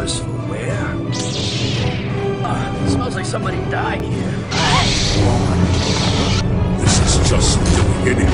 Flowers for where? Uh, smells like somebody died here. This is just the beginning.